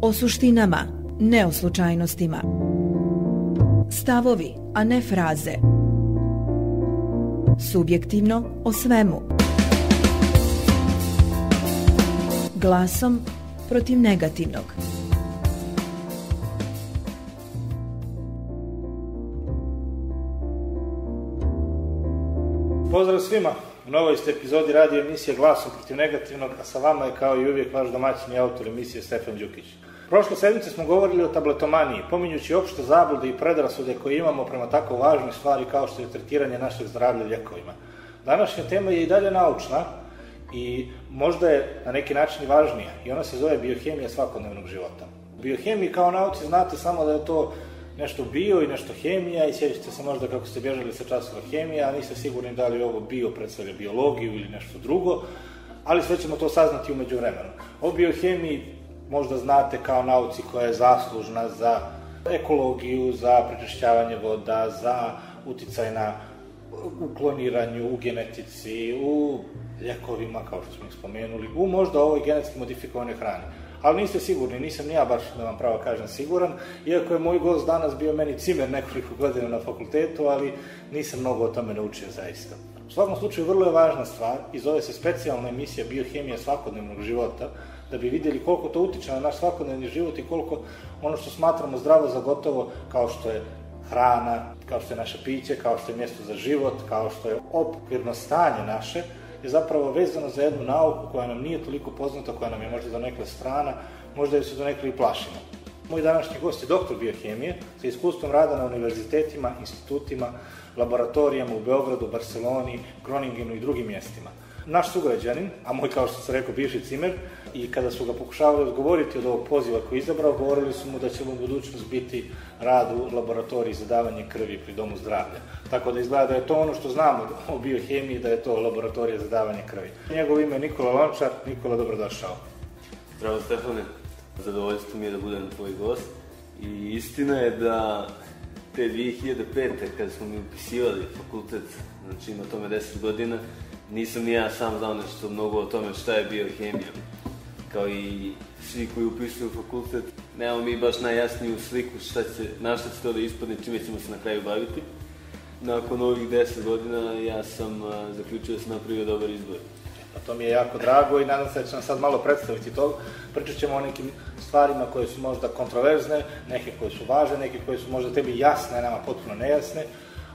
O suštinama, ne o slučajnostima. Stavovi, a ne fraze. Subjektivno o svemu. Glasom protiv negativnog. Pozdrav svima! U novoj ste epizodi radio emisije Glasom protiv negativnog, a sa vama je kao i uvijek vaš domaćin i autor emisije Stefan Đukić. Prošle sedmice smo govorili o tabletomaniji, pominjući opšte zablude i predrasude koje imamo prema tako važnoj stvari kao što je tretiranje našeg zdravlja ljekovima. Današnja tema je i dalje naučna i možda je na neki način i važnija i ona se zove biohemija svakodnevnog života. U biohemiji kao nauci znate samo da je to nešto bio i nešto hemija i sjećate se možda kako ste bježali sa časova hemija, a niste sigurni da li ovo bio predstavlja biologiju ili nešto drugo, ali sve ćemo to saznati umeđu vremenu. O biohemiji možda znate kao nauci koja je zaslužna za ekologiju, za prečišćavanje voda, za uticaj na u kloniranju, u genetici, u ljekovima, kao što smo ih spomenuli, u možda ovoj genetski modifikovanoj hrani ali niste sigurni, nisam ni ja baš, da vam pravo kažem, siguran, iako je moj gost danas bio meni cimer nekoliko godina na fakultetu, ali nisam mnogo o tome naučio zaista. U svakom slučaju, vrlo je važna stvar i zove se specijalna emisija biohemija svakodnevnog života, da bi vidjeli koliko to utiče na naš svakodnevni život i koliko ono što smatramo zdravo za gotovo, kao što je hrana, kao što je naše piće, kao što je mjesto za život, kao što je okvirno stanje naše, je zapravo vezano za jednu nauku koja nam nije toliko poznata, koja nam je možda do nekle strana, možda je se do nekle i plašimo. Moj današnji gost je doktor biohemije sa iskustvom rada na univerzitetima, institutima, laboratorijama u Beogradu, Barceloni, Groningenu i drugim mjestima naš sugrađanin, a moj, kao što sam rekao, bivši cimer, i kada su ga pokušavali odgovoriti od ovog poziva koji je izabrao, govorili su mu da će mu budućnost biti rad u laboratoriji za davanje krvi pri domu zdravlja. Tako da izgleda da je to ono što znamo o biohemiji, da je to laboratorija za davanje krvi. Njegov ime je Nikola Lončar. Nikola, dobrodošao. Zdravo Stefane, zadovoljstvo mi je da budem tvoj gost. I istina je da te 2005. kada smo mi upisivali fakultet, znači ima tome 10 godina, nisam ni ja sam znao nešto mnogo o tome šta je biohemija. Kao i svi koji upisuju fakultet, nemamo mi baš najjasniju sliku šta će, na šta će to da ispadne, čime ćemo se na kraju baviti. Nakon ovih 10 godina ja sam a, zaključio da sam napravio dobar izbor. Pa to mi je jako drago i nadam se da će nam sad malo predstaviti to. Pričat ćemo o nekim stvarima koje su možda kontroverzne, neke koje su važne, neke koje su možda tebi jasne, nama potpuno nejasne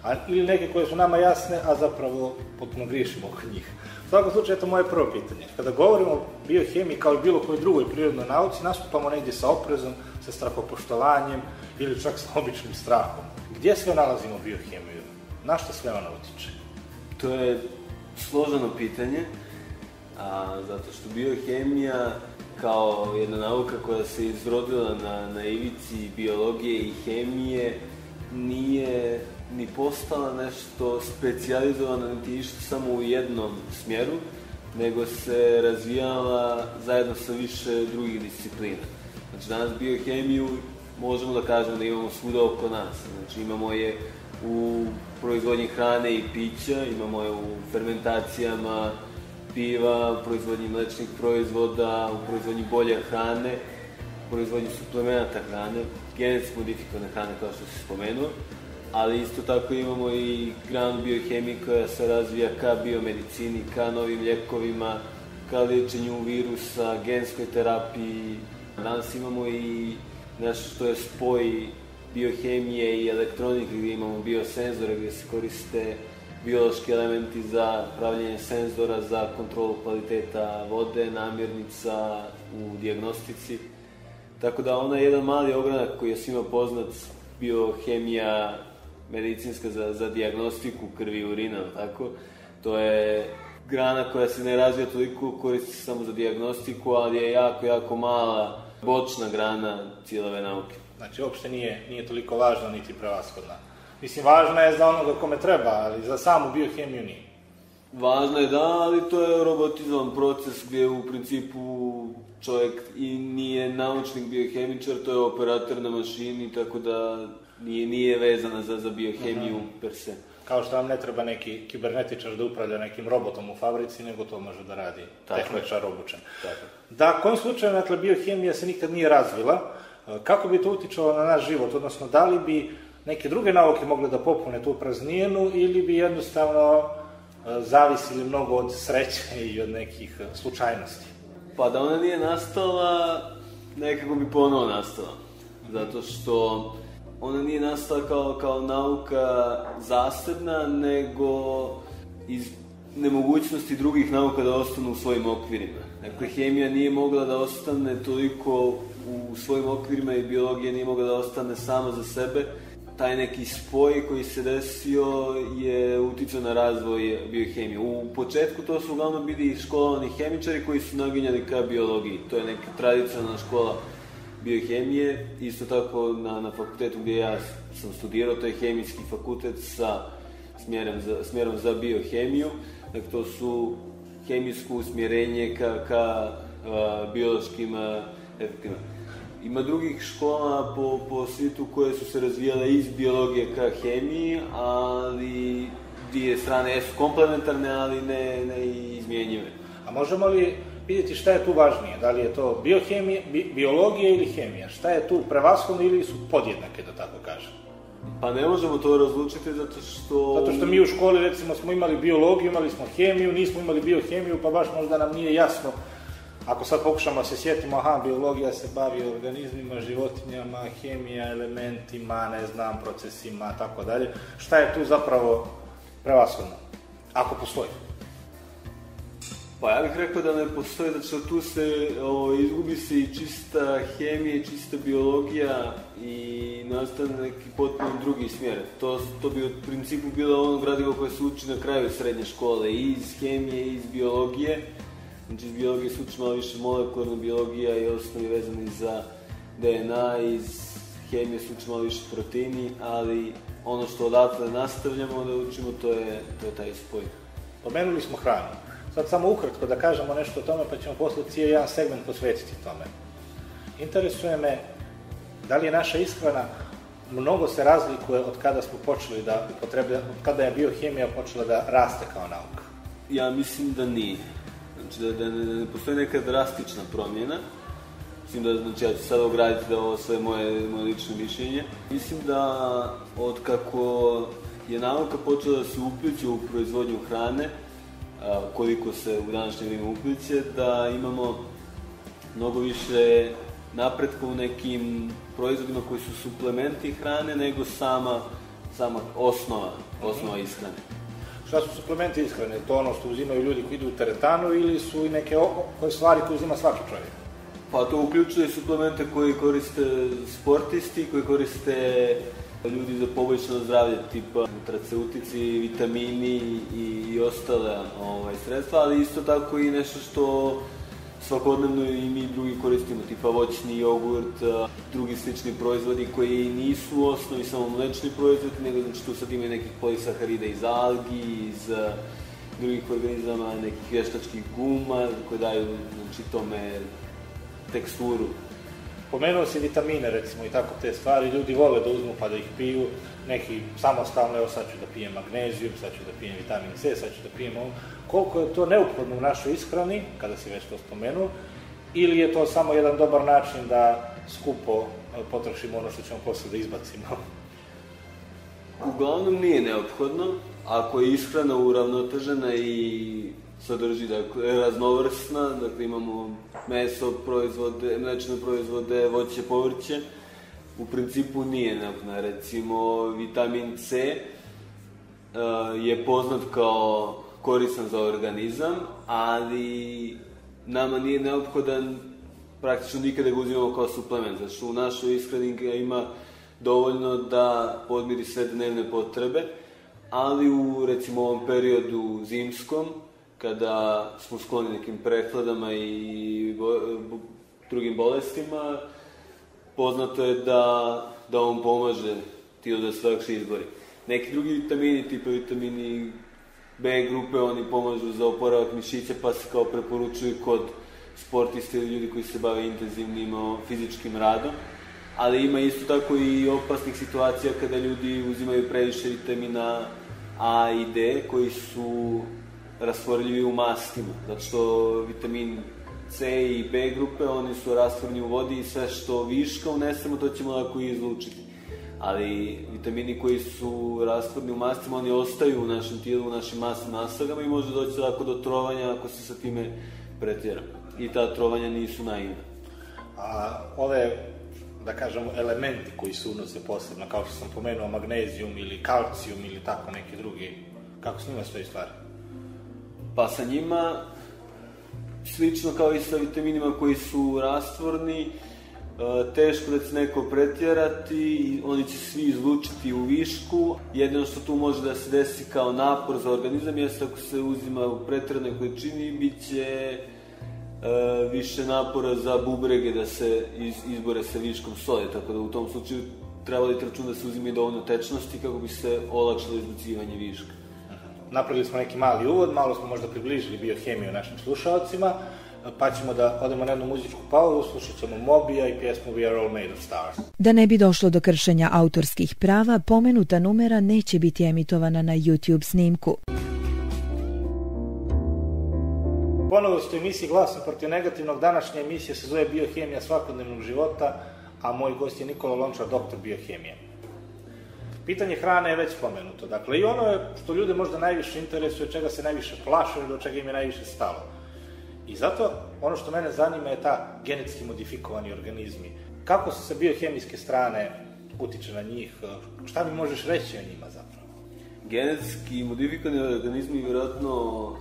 a, ili neke koje su nama jasne, a zapravo potpuno griješimo oko njih. Svakom slučaju, to moje prvo pitanje. Kada govorimo o biohemiji kao i bilo kojoj drugoj prirodnoj nauci, nastupamo negdje sa oprezom, sa strahopoštovanjem ili čak sa običnim strahom. Gdje sve nalazimo biohemiju? Na što sve ona utiče? To je složeno pitanje, a, zato što biohemija kao jedna nauka koja se izrodila na, na ivici biologije i hemije nije ni postala nešto specializovano, niti išla samo u jednom smjeru, nego se razvijala zajedno sa više drugih disciplina. Znači, danas biohemiju možemo da kažemo da imamo svuda oko nas. Znači, imamo je u proizvodnji hrane i pića, imamo je u fermentacijama piva, u proizvodnji mlečnih proizvoda, u proizvodnji bolje hrane, u proizvodnji suplemenata hrane, genetski modifikovane hrane, kao što se spomenuo ali isto tako imamo i granu biohemije koja se razvija ka biomedicini, ka novim ljekovima, ka liječenju virusa, genskoj terapiji. Danas imamo i nešto što je spoj biohemije i elektronike gdje imamo biosenzore gdje se koriste biološki elementi za pravljenje senzora za kontrolu kvaliteta vode, namirnica u diagnostici. Tako da ona je jedan mali ogranak koji je svima poznat, biohemija medicinska za, za diagnostiku krvi i urina, tako? To je grana koja se ne razvija toliko, koristi se samo za diagnostiku, ali je jako, jako mala bočna grana cijelove nauke. Znači, uopšte nije, nije toliko važna niti prevashodna. Mislim, važna je za onoga kome treba, ali za samu biohemiju nije. Važno je da, ali to je robotizovan proces gdje u principu čovjek i nije naučnik biohemičar, to je operator na mašini, tako da nije, nije vezana za, za biohemiju uh -huh. per se. Kao što vam ne treba neki kibernetičar da upravlja nekim robotom u fabrici, nego to može da radi Tako tehničar obučen. Tako. Da, kojim slučajem, dakle, biohemija se nikad nije razvila, e, kako bi to utičalo na naš život, odnosno da li bi neke druge nauke mogle da popune tu praznijenu ili bi jednostavno e, zavisili mnogo od sreće i od nekih e, slučajnosti? Pa da ona nije nastala, nekako bi ponovo nastala. Zato što ona nije nastala kao, kao nauka zasebna, nego iz nemogućnosti drugih nauka da ostanu u svojim okvirima. Dakle, hemija nije mogla da ostane toliko u svojim okvirima i biologija nije mogla da ostane sama za sebe. Taj neki spoj koji se desio je uticao na razvoj biohemije. U početku to su uglavnom bili školovani hemičari koji su naginjali ka biologiji. To je neka tradicionalna škola biohemije. Isto tako na, na fakultetu gdje ja sam studirao, to je hemijski fakultet sa smjerom za, smjerom za biohemiju. Dakle, to su hemijsko usmjerenje ka, ka a, biološkim a, efektima. Ima drugih škola po, po svijetu koje su se razvijale iz biologije ka hemiji, ali dvije strane jesu komplementarne, ali ne, ne izmjenjive. A možemo li vidjeti šta je tu važnije? Da li je to biohemija, bi, biologija ili hemija? Šta je tu prevashodno ili su podjednake, da tako kažem? Pa ne možemo to razlučiti zato što... Zato što mi u školi recimo smo imali biologiju, imali smo hemiju, nismo imali biohemiju, pa baš možda nam nije jasno Ako sad pokušamo da se sjetimo, aha, biologija se bavi organizmima, životinjama, hemija, elementima, ne znam, procesima, tako dalje. Šta je tu zapravo prevashodno? Ako postoji. Pa ja bih rekao da ne postoji, zato što tu se o, izgubi se i čista hemija, čista biologija i nastane neki potpuno drugi smjer. To, to bi u principu bilo ono gradivo koje se uči na kraju srednje škole, i iz hemije, i iz biologije. Znači iz biologije se uči malo više molekularna biologija i osnovi vezani za DNA, iz hemije se uči malo više proteini, ali ono što odatle nastavljamo da učimo, to je, to je taj spoj. Pomenuli smo hranu. Sad samo ukratko da kažemo nešto o tome, pa ćemo posle cijeli jedan segment posvetiti tome. Interesuje me da li je naša ishrana mnogo se razlikuje od kada smo počeli da upotreblja, od kada je biohemija počela da raste kao nauka. Ja mislim da nije. Znači da, da, ne, da ne postoji neka drastična promjena. Mislim da, znači ja ću sada ograditi da ovo sve moje, moje lično mišljenje. Mislim da od kako je nauka počela da se upliče u proizvodnju hrane, koliko se u današnje vrijeme upliče, da imamo mnogo više napretka u nekim proizvodima koji su suplementi hrane nego sama, sama osnova, osnova ishrane. Šta su suplementi ishrane? To ono što uzimaju ljudi koji idu u teretanu ili su i neke koje stvari koje uzima svaki čovjek? Pa to uključuje suplemente koji koriste sportisti, koji koriste ljudi za poboljšano zdravlje, tipa nutraceutici, vitamini i, i ostale ovaj, sredstva, ali isto tako i nešto što svakodnevno i mi drugi koristimo, tipa voćni jogurt, drugi slični proizvodi koji nisu u osnovi samo mlečni proizvodi, nego znači tu sad ima nekih polisaharida iz algi, iz drugih organizama, nekih vještačkih guma koje daju znači, tome teksturu. Pomenuo si vitamine, recimo, i tako te stvari, ljudi vole da uzmu pa da ih piju, neki samostalno, evo sad ću da pijem magnezijum, sad ću da pijem vitamin C, sad ću da pijem ovo. Koliko je to neophodno u našoj ishrani, kada si već to spomenuo, ili je to samo jedan dobar način da skupo e, potrošimo ono što ćemo posle da izbacimo? Uglavnom nije neophodno, ako je ishrana uravnotežena i sadrži dakle, raznovrsna, dakle imamo meso, proizvode, mlečne proizvode, voće, povrće, u principu nije neophodno. Recimo, vitamin C uh, je poznat kao koristan za organizam, ali nama nije neophodan praktično nikada ga uzimamo kao suplement, zato što u našoj ishrani ga ima dovoljno da podmiri sve dnevne potrebe, ali u recimo ovom periodu zimskom, kada smo skloni nekim prehladama i bo, bo, drugim bolestima, poznato je da, da on pomaže tijelo da se lakše izbori. Neki drugi vitamini, tipa vitamini B grupe, oni pomažu za oporavak mišića, pa se kao preporučuju kod sportista ili ljudi koji se bave intenzivnim fizičkim radom. Ali ima isto tako i opasnih situacija kada ljudi uzimaju previše vitamina A i D koji su rastvorljivi u mastima, zato što vitamin C i B grupe, oni su rastvorni u vodi i sve što viška unesemo, to ćemo lako izlučiti. Ali vitamini koji su rastvorni u mastima, oni ostaju u našem tijelu, u našim masnim nasagama i može doći lako do trovanja ako se sa time pretjera. I ta trovanja nisu naivna. A ove, da kažemo, elementi koji se unose posebno, kao što sam pomenuo, magnezijum ili kalcijum ili tako neki drugi, kako s njima stoji stvari? Pa sa njima, slično kao i sa vitaminima koji su rastvorni, e, teško da će neko pretjerati, oni će svi izlučiti u višku. Jedino što tu može da se desi kao napor za organizam jeste ako se uzima u pretjeranoj količini, bit će e, više napora za bubrege da se iz, izbore sa viškom soli, tako da u tom slučaju treba li račun da se uzima i dovoljno tečnosti kako bi se olakšalo izbacivanje viška. Napravili smo neki mali uvod, malo smo možda približili biohemiju našim slušalcima, pa ćemo da odemo na jednu muzičku pauzu, slušat ćemo Mobija i pjesmu We are all made of stars. Da ne bi došlo do kršenja autorskih prava, pomenuta numera neće biti emitovana na YouTube snimku. Ponovo ste u emisiji Glasom protiv negativnog. Današnja emisija se zove Biohemija svakodnevnog života, a moj gost je Nikola Lončar, doktor biohemije. Pitanje hrane je već spomenuto. Dakle, i ono je što ljude možda najviše interesuje, čega se najviše plaše ili do čega im je najviše stalo. I zato ono što mene zanima je ta genetski modifikovani organizmi. Kako se sa biohemijske strane utiče na njih? Šta mi možeš reći o njima zapravo? Genetski modifikovani organizmi vjerojatno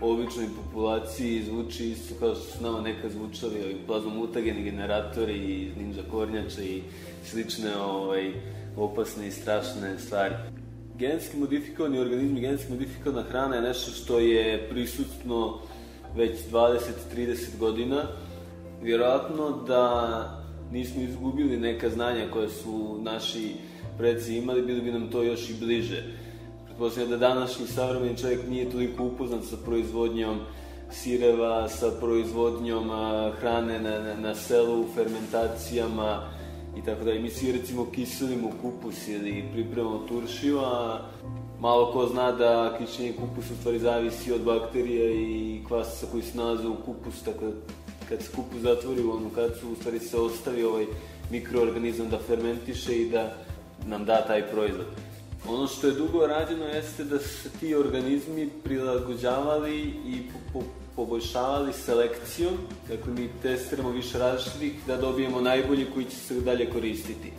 običnoj populaciji zvuči isto kao što su nama nekad zvučali ovi plazmomutageni generatori, ninja kornjače i slične ovaj, opasne i strašne stvari. Genetski modifikovani organizmi, genetski modifikovana hrana je nešto što je prisutno već 20-30 godina. Vjerojatno da nismo izgubili neka znanja koje su naši predsi imali, bili bi nam to još i bliže. Pretpostavljam da današnji savremeni čovjek nije toliko upoznat sa proizvodnjom sireva, sa proizvodnjom hrane na, na, na selu, fermentacijama, i tako da. I mi svi recimo kiselimo kupus ili pripremamo turšiju, a malo ko zna da kišljenje kupusa u stvari zavisi od bakterija i kvasca koji se nalaze u kupusu, tako da kad se kupus zatvori u onu kacu, u stvari se ostavi ovaj mikroorganizam da fermentiše i da nam da taj proizvod. Ono što je dugo rađeno jeste da su ti organizmi prilagođavali i po, po, poboljšavali selekcijom, dakle mi testiramo više različitih da dobijemo najbolji koji će se dalje koristiti.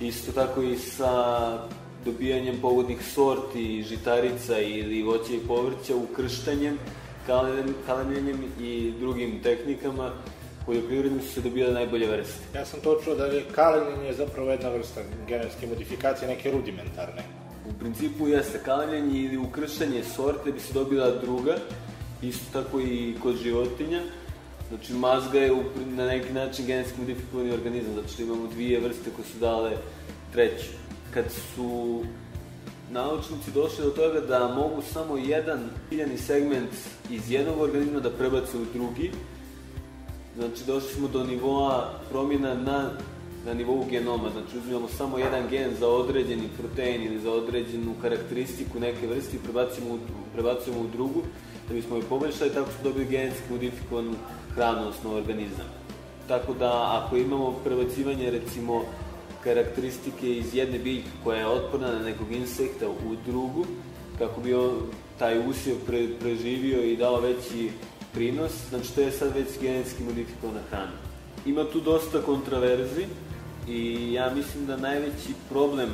Isto tako i sa dobijanjem pogodnih sorti, žitarica ili voća i povrća ukrštanjem, kalemljenjem i drugim tehnikama poljoprivrednim su se dobijale najbolje vrste. Ja sam to čuo da je kalemljenje zapravo jedna vrsta genetske modifikacije, neke rudimentarne. U principu jeste kalemljenje ili ukrštanje sorte bi se dobila druga, isto tako i kod životinja. Znači, mazga je na neki način genetski modifikovani organizam, zato što imamo dvije vrste koje su dale treću. Kad su naučnici došli do toga da mogu samo jedan ciljani segment iz jednog organizma da prebace u drugi, znači došli smo do nivoa promjena na, na nivou genoma, znači uzmemo samo jedan gen za određeni protein ili za određenu karakteristiku neke vrste i prebacujemo u, prebacujemo u drugu, da bismo je poboljšali, tako smo dobili genetski modifikovanu hranu, odnosno organizam. Tako da, ako imamo prebacivanje, recimo, karakteristike iz jedne biljke koja je otporna na nekog insekta u drugu, kako bi on, taj usjev pre, preživio i dao veći prinos, znači to je sad već genetski modifikovana hrana. Ima tu dosta kontraverzi i ja mislim da najveći problem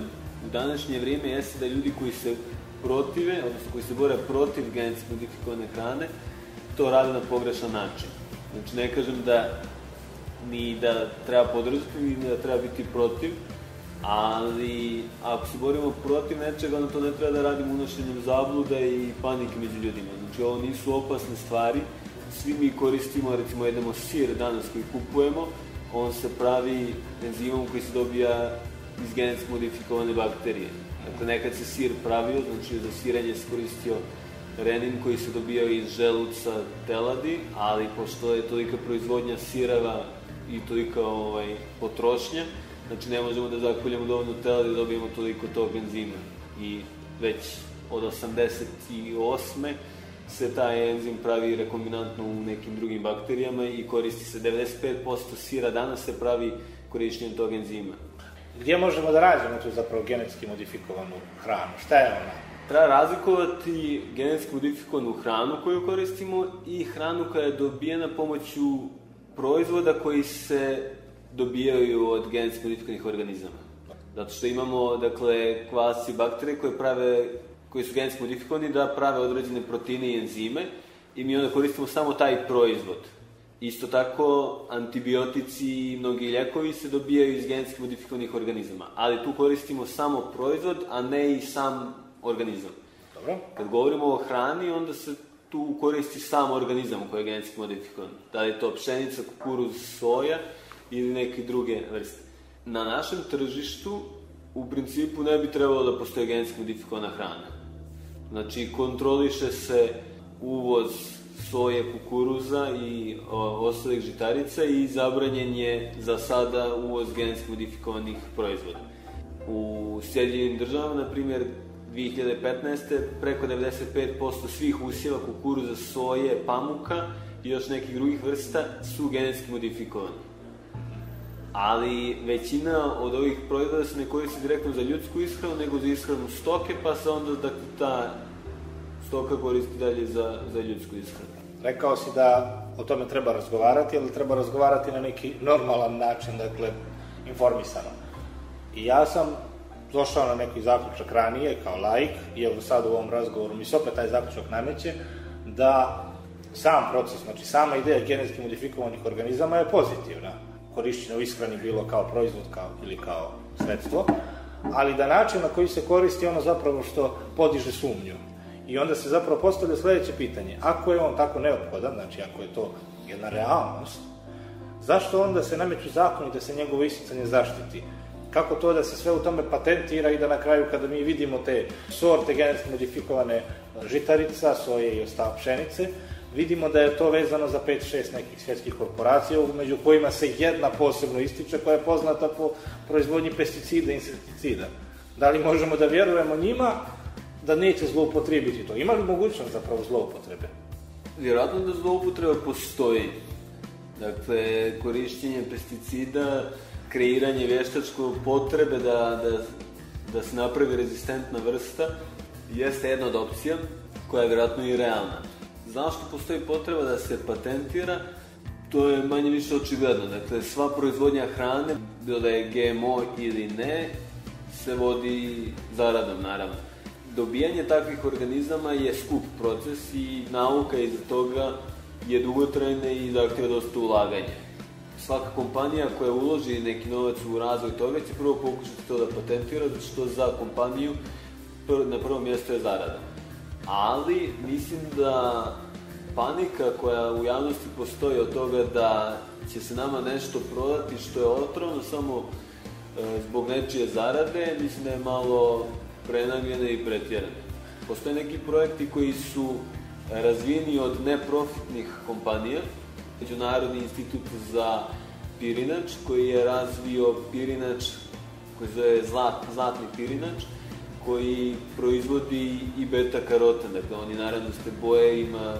u današnje vrijeme jeste da ljudi koji se protive, odnosno koji se bore protiv genetski modifikovane hrane, to rade na pogrešan način. Znači, ne kažem da ni da treba podržati, ni da treba biti protiv, ali ako se borimo protiv nečega, onda to ne treba da radimo unošenjem zabluda i panike među ljudima. Znači, ovo nisu opasne stvari, svi mi koristimo, recimo, jedemo sir danas koji kupujemo, on se pravi enzimom koji se dobija iz genetski modifikovane bakterije. Dakle, nekad se sir pravio, znači za siranje se koristio renin koji se dobijao iz želuca teladi, ali pošto je tolika proizvodnja sireva i tolika ovaj, potrošnja, znači ne možemo da zakoljemo dovoljno teladi da dobijemo toliko tog enzima. I već od 88 se taj enzim pravi rekombinantno u nekim drugim bakterijama i koristi se 95% sira danas se pravi korišćenjem tog enzima. Gdje možemo da rađemo tu zapravo genetski modifikovanu hranu? Šta je ona? Treba razlikovati genetski modifikovanu hranu koju koristimo i hranu koja je dobijena pomoću proizvoda koji se dobijaju od genetski modifikovanih organizama. Zato što imamo, dakle, kvasi bakterije koje prave, koji su genetski modifikovani da prave određene proteine i enzime i mi onda koristimo samo taj proizvod. Isto tako, antibiotici i mnogi ljekovi se dobijaju iz genetski modifikovanih organizama, ali tu koristimo samo proizvod, a ne i sam organizam. Dobro. Kad govorimo o hrani, onda se tu koristi sam organizam koji je genetski modifikovan. Da li je to pšenica, kukuruz, soja ili neke druge vrste. Na našem tržištu u principu ne bi trebalo da postoje genetski modifikovana hrana. Znači, kontroliše se uvoz soje, kukuruza i o, ostalih žitarica i zabranjen je za sada uvoz genetski modifikovanih proizvoda. U Sjedinjenim državama, na primjer, 2015. preko 95% svih usjeva kukuruza, soje, pamuka i još nekih drugih vrsta su genetski modifikovani. Ali većina od ovih proizvoda se ne koristi direktno za ljudsku ishranu, nego za ishranu stoke, pa se onda dakle, ta stoka koristi dalje za, za ljudsku ishranu. Rekao si da o tome treba razgovarati, ali treba razgovarati na neki normalan način, dakle, informisano. I ja sam došao na neki zaključak ranije, kao laik, i evo sad u ovom razgovoru mi se opet taj zaključak nameće, da sam proces, znači sama ideja genetski modifikovanih organizama je pozitivna. Korišćena u ishrani bilo kao proizvod kao, ili kao sredstvo, ali da način na koji se koristi ono zapravo što podiže sumnju. I onda se zapravo postavlja sledeće pitanje. Ako je on tako neophodan, znači ako je to jedna realnost, zašto onda se nameću zakoni da se njegovo isticanje zaštiti? Kako to da se sve u tome patentira i da na kraju kada mi vidimo te sorte genetski modifikovane žitarica, soje i ostale pšenice, vidimo da je to vezano za 5-6 nekih svjetskih korporacija, među kojima se jedna posebno ističe koja je poznata po proizvodnji pesticida i insekticida. Da li možemo da vjerujemo njima da neće zloupotrebiti to? Ima li mogućnost zapravo zloupotrebe? Vjerojatno da zloupotreba postoji. Dakle, korišćenje pesticida, kreiranje veštačko potrebe da, da, da se napravi rezistentna vrsta, jeste jedna od opcija koja je vjerojatno i realna. Zašto postoji potreba da se patentira? To je manje više očigledno. Dakle, sva proizvodnja hrane, bilo da je GMO ili ne, se vodi zaradom, naravno. Dobijanje takvih organizama je skup proces i nauka iza toga je dugotrajna i zahtjeva dosta ulaganja. Svaka kompanija koja uloži neki novac u razvoj toga će prvo pokušati to da patentira, zato što za kompaniju na prvom mjestu je zarada. Ali mislim da panika koja u javnosti postoji od toga da će se nama nešto prodati što je otrovno samo e, zbog nečije zarade, mislim da je malo prenagljene i pretjerane. Postoje neki projekti koji su razvijeni od neprofitnih kompanija, Međunarodni institut za pirinač, koji je razvio pirinač koji zove zlat, zlatni pirinač, koji proizvodi i beta karoten, dakle oni naravno ste boje, ima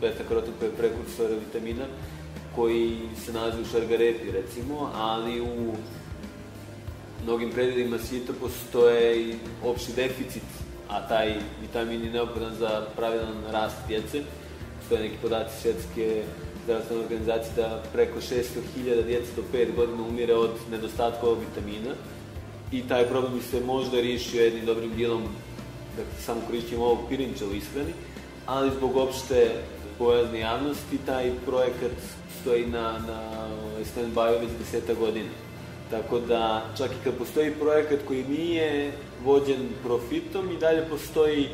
beta karoten koji je prekursor vitamina, koji se nalazi u šargarepi recimo, ali u mnogim predelima svijeta postoje i opšti deficit, a taj vitamin je neophodan za pravilan rast djece. Postoje neki podaci svjetske zdravstvene organizacije da preko 600.000 djece do 5 godina umire od nedostatka ovog vitamina i taj problem bi se možda riješio jednim dobrim dijelom dakle, samo korišćenjem ovog pirinča u ishrani, ali zbog opšte bojazne javnosti taj projekat stoji na, na stand-by već deseta godina. Tako da, čak i kad postoji projekat koji nije vođen profitom, i dalje postoji,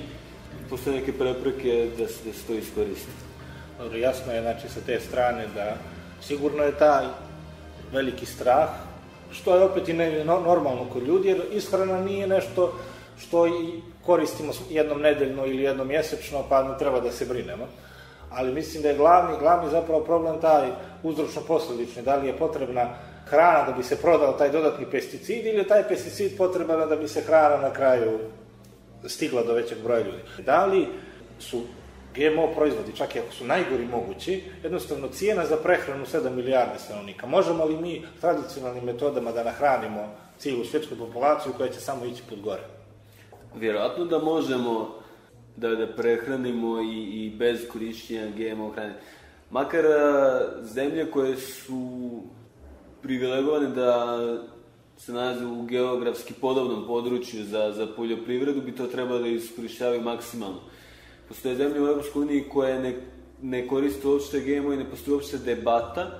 postoje neke prepreke da se, da se to iskoristi. Dobro, jasno je, znači, sa te strane da sigurno je taj veliki strah, što je opet i ne, normalno kod ljudi, jer ishrana nije nešto što i koristimo jednom nedeljno ili jednom mjesečno, pa ne treba da se brinemo. Ali mislim da je glavni, glavni zapravo problem taj uzročno-posledični, da li je potrebna hrana da bi se prodao taj dodatni pesticid ili taj pesticid potreban da bi se hrana na kraju stigla do većeg broja ljudi. Da li su GMO proizvodi, čak i ako su najgori mogući, jednostavno cijena za prehranu 7 milijarde stanovnika. Možemo li mi tradicionalnim metodama da nahranimo cijelu svjetsku populaciju koja će samo ići pod gore? Vjerojatno da možemo da, da prehranimo i, i bez korišćenja GMO hrane. Makar zemlje koje su privilegovane da se nalaze u geografski podobnom području za, za poljoprivredu, bi to trebalo da iskorišćavaju maksimalno. Postoje zemlje u EU koje ne, ne koriste uopšte GMO i ne postoji uopšte debata,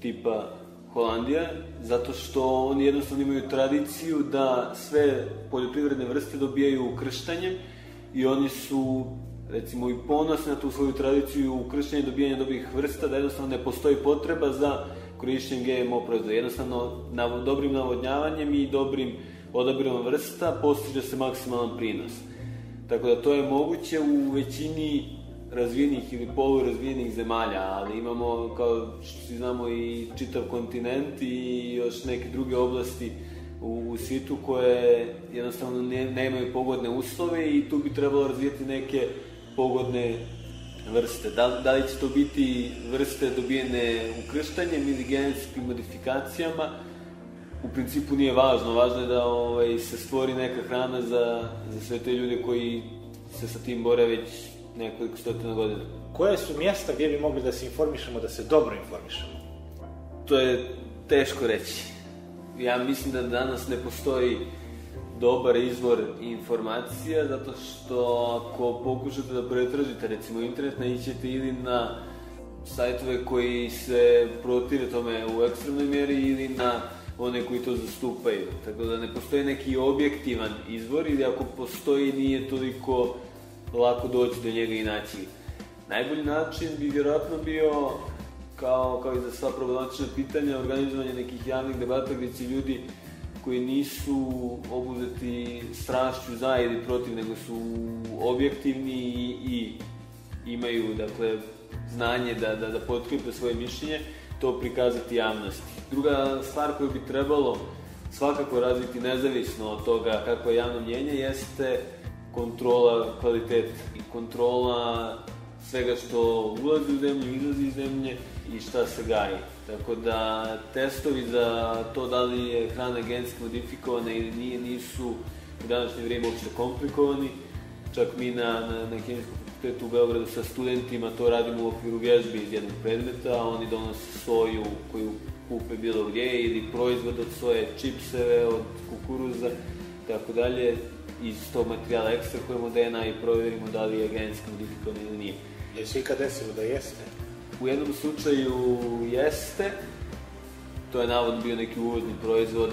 tipa Holandija, zato što oni jednostavno imaju tradiciju da sve poljoprivredne vrste dobijaju ukrštanjem i oni su recimo i ponosni na tu svoju tradiciju ukrštenja dobijanja dobrih vrsta, da jednostavno ne postoji potreba za korišćenjem GMO proizvoda. Jednostavno, na, dobrim navodnjavanjem i dobrim odabirom vrsta postiže se maksimalan prinos. Tako da to je moguće u većini razvijenih ili polurazvijenih zemalja, ali imamo, kao što svi znamo, i čitav kontinent i još neke druge oblasti u, u svijetu koje jednostavno ne, nemaju pogodne uslove i tu bi trebalo razvijeti neke pogodne vrste. Da, da li će to biti vrste dobijene ukrštanjem ili genetskim modifikacijama, u principu nije važno. Važno je da ovaj, se stvori neka hrana za, za sve te ljude koji se sa tim bore već nekoliko stotina godina. Koje su mjesta gdje bi mogli da se informišemo, da se dobro informišemo? To je teško reći. Ja mislim da danas ne postoji dobar izvor informacija, zato što ako pokušate da pretražite recimo internet, naićete ili na sajtove koji se protive tome u ekstremnoj mjeri ili na one koji to zastupaju. Tako da ne postoji neki objektivan izvor ili ako postoji nije toliko lako doći do njega i naći. Najbolji način bi vjerojatno bio kao, kao i za sva problematična pitanja, organizovanje nekih javnih debata gdje će ljudi koji nisu obuzeti strašću za ili protiv, nego su objektivni i, i imaju dakle, znanje da, da, da potkripe svoje mišljenje, to prikazati javnosti. Druga stvar koju bi trebalo svakako razviti nezavisno od toga kako je javno mnjenje jeste kontrola kvaliteta i kontrola svega što ulazi u zemlju, izlazi iz zemlje i šta se gaji. Tako da testovi za to da li je hrana genetski modifikovana ili nije nisu u današnje vrijeme uopšte komplikovani. Čak mi na, na, na kemijskom fakultetu u Beogradu sa studentima to radimo u okviru vježbi iz jednog predmeta, oni donose soju koju kupe bilo gdje ili proizvod od soje, čipseve od kukuruza, tako dalje, iz tog materijala ekstrakujemo DNA i provjerimo da li je genetski modifikovan ili nije. Je se ikad desilo da jeste? U jednom slučaju jeste, to je navodno bio neki uvozni proizvod,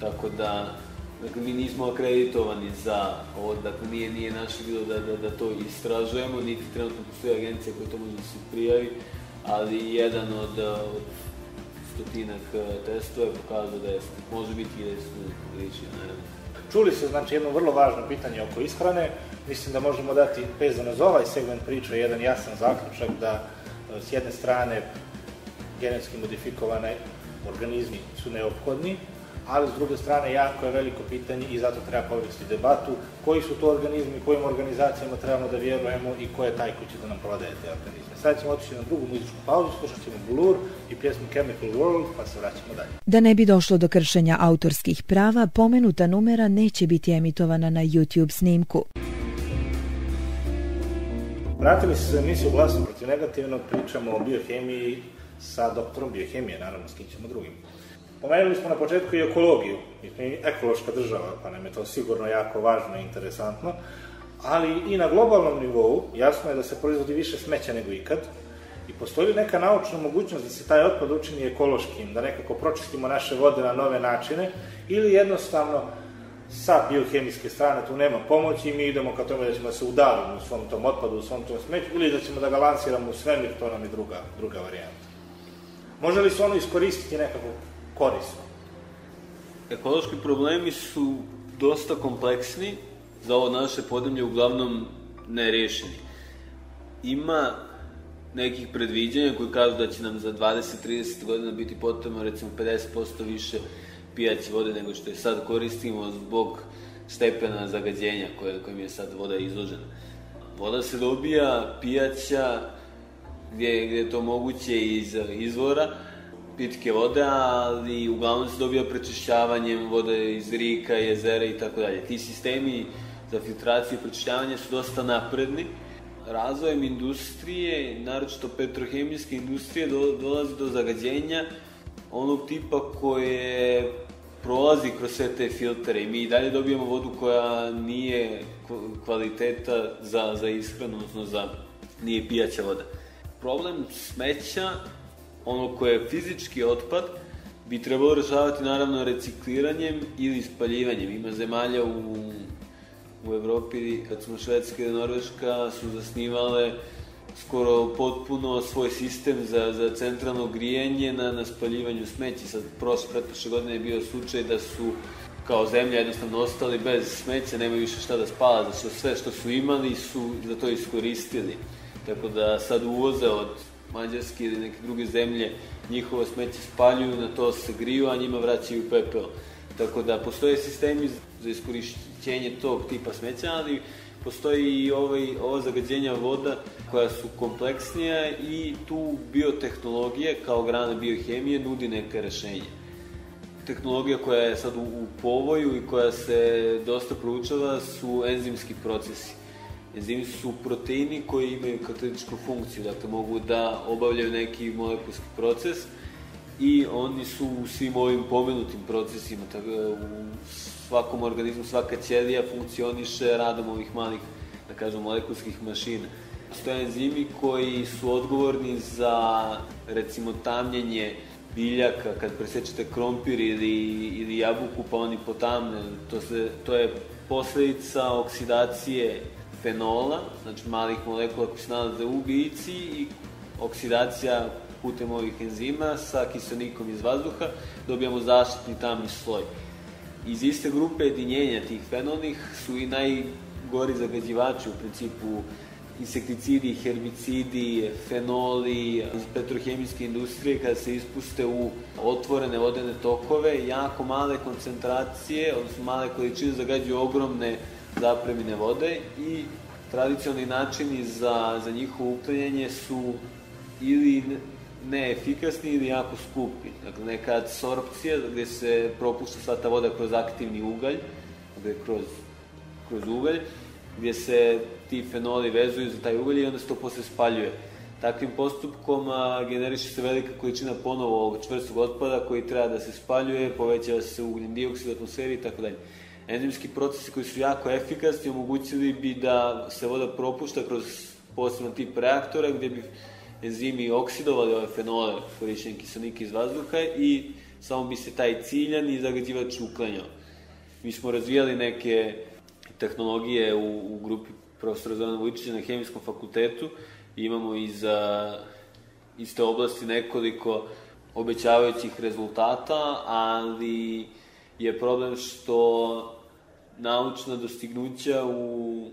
tako da Dakle, mi nismo akreditovani za ovo, dakle, nije, nije naše bilo da, da, da to istražujemo, niti trenutno postoji agencija koja to može da se prijavi, ali jedan od, od stotinak testova je pokazao da je, može biti i da je pogrišio, naravno. Čuli se, znači, jedno vrlo važno pitanje oko ishrane. Mislim da možemo dati, vezano za ovaj segment priče, jedan jasan zaključak da s jedne strane genetski modifikovane organizmi su neophodni, ali s druge strane jako je veliko pitanje i zato treba povesti debatu koji su to organizmi, kojim organizacijama trebamo da vjerujemo i ko je taj koji će da nam prodaje te organizme. Sad ćemo otići na drugu muzičku pauzu, slušat ćemo Blur i pjesmu Chemical World, pa se vraćamo dalje. Da ne bi došlo do kršenja autorskih prava, pomenuta numera neće biti emitovana na YouTube snimku. Vratili se za emisiju Glasom protiv negativnog, pričamo o biohemiji sa doktorom biohemije, naravno s kim ćemo drugim. Pomenuli smo na početku i ekologiju, mi smo ekološka država, pa nam je to sigurno jako važno i interesantno, ali i na globalnom nivou jasno je da se proizvodi više smeća nego ikad. I postoji neka naučna mogućnost da se taj otpad učini ekološkim, da nekako pročistimo naše vode na nove načine ili jednostavno sa biohemijske strane tu nema pomoći i mi idemo ka tome da ćemo da se udavimo u svom tom otpadu, u svom tom smeću ili da ćemo da ga lansiramo u svemir, to nam je druga, druga varijanta. Može li se ono iskoristiti nekako korisno? Ekološki problemi su dosta kompleksni, za ovo naše podemlje uglavnom nerešeni. Ima nekih predviđanja koji kažu da će nam za 20-30 godina biti potrebno recimo 50% više pijaće vode nego što je sad koristimo zbog stepena zagađenja koje, kojim je sad voda izložena. Voda se dobija pijaća gdje, gdje je to moguće iz izvora, pitke vode, ali uglavnom se dobija prečišćavanjem vode iz rika, jezera i tako dalje. Ti sistemi za filtraciju i prečišćavanje su dosta napredni. Razvojem industrije, naročito petrohemijske industrije, do, dolazi do zagađenja onog tipa koje prolazi kroz sve te filtere i mi i dalje dobijamo vodu koja nije kvaliteta za, za ishranu, odnosno za, nije pijaća voda. Problem smeća, ono koje je fizički otpad, bi trebalo rešavati naravno recikliranjem ili spaljivanjem. Ima zemalja u, u Evropi, kad smo Švedska i Norveška, su zasnivale skoro potpuno svoj sistem za, za centralno grijanje na, na spaljivanju smeća. Sad, prošle, pretprošle godine je bio slučaj da su kao zemlja jednostavno ostali bez smeća, nemaju više šta da spala, zato što sve što su imali su za to iskoristili. Tako da sad uvoze od Mađarske ili neke druge zemlje njihovo smeće spaljuju, na to se griju, a njima vraćaju pepeo. Tako da postoje sistemi za iskorišćenje tog tipa smeća, ali postoji i ovaj, ova zagađenja voda koja su kompleksnija i tu biotehnologije kao grana biohemije nudi neke rešenje. Tehnologija koja je sad u, u povoju i koja se dosta proučava su enzimski procesi. Enzimi su proteini koji imaju kataličku funkciju, dakle mogu da obavljaju neki molekulski proces i oni su u svim ovim pomenutim procesima, tako, u svakom organizmu, svaka ćelija funkcioniše radom ovih malih, da kažem, molekulskih mašina. Stoje enzimi koji su odgovorni za, recimo, tamljenje biljaka, kad presečete krompir ili, ili jabuku, pa oni potamne. To, se, to je posledica oksidacije fenola, znači malih molekula koji se nalaze u bijici i oksidacija putem ovih enzima sa kisonikom iz vazduha dobijamo zaštitni tamni sloj iz iste grupe jedinjenja tih fenolnih su i najgori zagađivači u principu insekticidi, herbicidi, fenoli iz petrohemijske industrije kada se ispuste u otvorene vodene tokove, jako male koncentracije, odnosno male količine zagađuju ogromne zapremine vode i tradicionalni načini za, za njihovo uklanjanje su ili neefikasni ili jako skupi. Dakle, neka adsorpcija gde se propušta sva ta voda kroz aktivni ugalj, gde kroz, kroz ugalj, gdje se ti fenoli vezuju za taj ugalj i onda se to posle spaljuje. Takvim postupkom a, generiše se velika količina ponovo ovog čvrstog otpada koji treba da se spaljuje, povećava se ugljen dioksid u atmosferi i tako dalje. Enzimski procesi koji su jako efikasni omogućili bi da se voda propušta kroz posebno tip reaktora gdje bi enzimi oksidovali ove fenole korišćenjem kiselnika iz vazduha i samo bi se taj ciljani zagađivač uklanjao. Mi smo razvijali neke tehnologije u, u grupi profesora Zorana Vujičića na Hemijskom fakultetu imamo i za iste oblasti nekoliko obećavajućih rezultata, ali je problem što naučna dostignuća u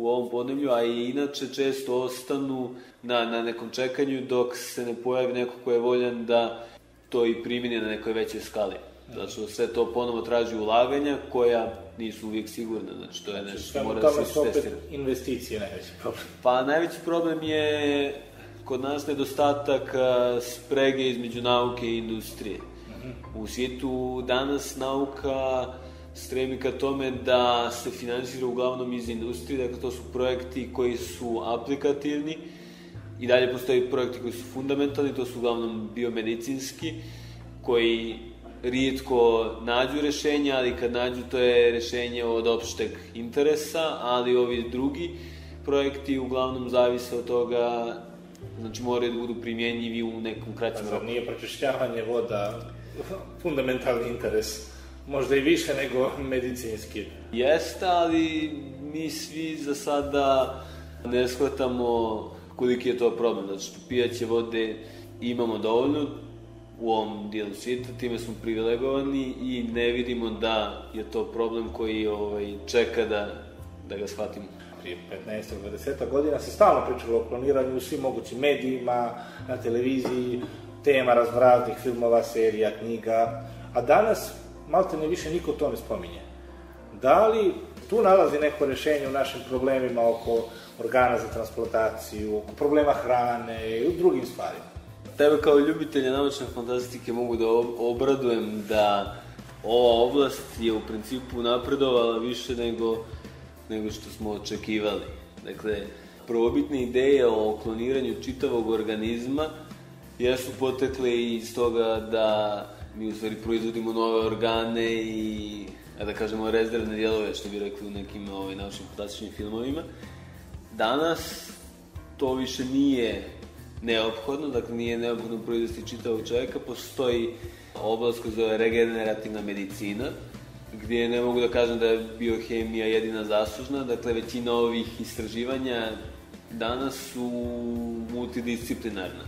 u ovom podneblju, a i inače često ostanu na, na nekom čekanju dok se ne pojavi neko ko je voljan da to i primini na nekoj većoj skali. Što sve to ponovo traži ulaganja koja nisu uvijek sigurne, znači to je nešto što mora da se opet investicije najveći problem. Pa najveći problem je kod nas nedostatak sprege između nauke i industrije. U svijetu danas nauka stremi ka tome da se finansira uglavnom iz industrije, dakle to su projekti koji su aplikativni i dalje postoji projekti koji su fundamentalni, to su uglavnom biomedicinski, koji rijetko nađu rešenja, ali kad nađu to je rešenje od opšteg interesa, ali ovi drugi projekti uglavnom zavise od toga, znači moraju da budu primjenjivi u nekom kraćem roku. Nije pročišćavanje voda fundamentalni interes možda i više nego medicinski. Jeste, ali mi svi za sada ne shvatamo koliki je to problem, što pijaće vode imamo dovoljno u ovom dijelu svijeta, time smo privilegovani i ne vidimo da je to problem koji ovaj, čeka da, da ga shvatimo. Prije 15-20 godina se stalno pričalo o kloniranju u svim mogućim medijima, na televiziji, tema raznoraznih filmova, serija, knjiga, a danas malte ne više niko to ne spominje. Da li tu nalazi neko rešenje u našim problemima oko organa za transplantaciju, oko problema hrane i u drugim stvarima? Tebe kao ljubitelja naučne fantastike mogu da obradujem da ova oblast je u principu napredovala više nego, nego što smo očekivali. Dakle, prvobitne ideje o kloniranju čitavog organizma jesu potekle iz toga da mi u stvari proizvodimo nove organe i, da kažemo, rezervne dijelove, što bi rekli u nekim ovaj, naučnim fantastičnim filmovima. Danas to više nije neophodno, dakle nije neophodno proizvesti čitavog čovjeka, postoji oblast koja zove regenerativna medicina, gdje ne mogu da kažem da je biohemija jedina zaslužna, dakle većina ovih istraživanja danas su multidisciplinarna.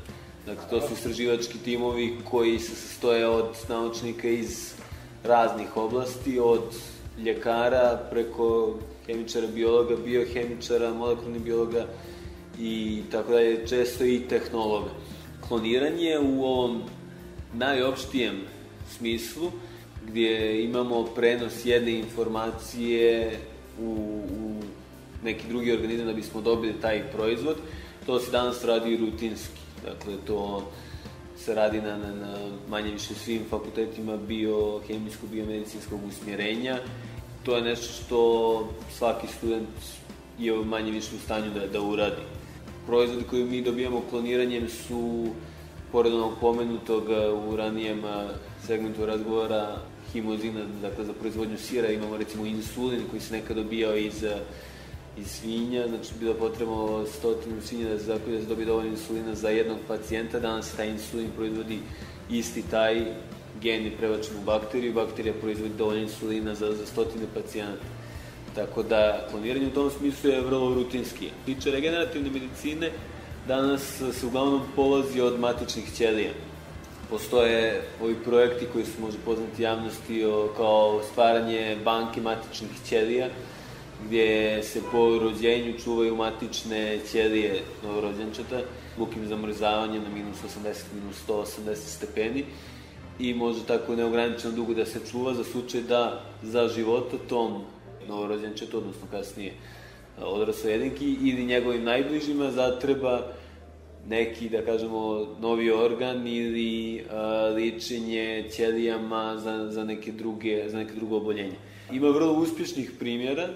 Dakle, to su istraživački timovi koji se sastoje od naučnika iz raznih oblasti, od ljekara preko hemičara, biologa, biohemičara, molekularnih biologa i tako dalje, često i tehnologa. Kloniranje u ovom najopštijem smislu, gdje imamo prenos jedne informacije u, u neki drugi organizam da bismo dobili taj proizvod, to se danas radi rutinski. Dakle, to se radi na, na, na manje više svim fakultetima biohemijskog, biomedicinskog usmjerenja. To je nešto što svaki student je manje više u stanju da, da uradi. Proizvodi koje mi dobijamo kloniranjem su, pored onog pomenutog u ranijem segmentu razgovora, himozina, dakle za proizvodnju sira. Imamo recimo insulin koji se nekad dobijao iz iz svinja, znači bilo potrebno stotinu svinja da se zakoje da se dobije dovoljno insulina za jednog pacijenta, danas taj insulin proizvodi isti taj gen je prebačen u bakteriju, bakterija proizvodi dovoljno insulina za, za stotine pacijenta. Tako da, kloniranje u tom smislu je vrlo rutinski. Tiče regenerativne medicine, danas se uglavnom polazi od matičnih ćelija. Postoje ovi projekti koji su možda poznati javnosti o, kao stvaranje banke matičnih ćelija, gdje se po rođenju čuvaju matične ćelije novorođenčata, bukim zamrzavanjem na minus 80, minus 180 stepeni i može tako neograničeno dugo da se čuva za slučaj da za života tom novorođenčetu, odnosno kasnije odrasle jedinki ili njegovim najbližima zatreba neki, da kažemo, novi organ ili a, ličenje ćelijama za, za, neke druge, za neke drugo oboljenje. Ima vrlo uspješnih primjera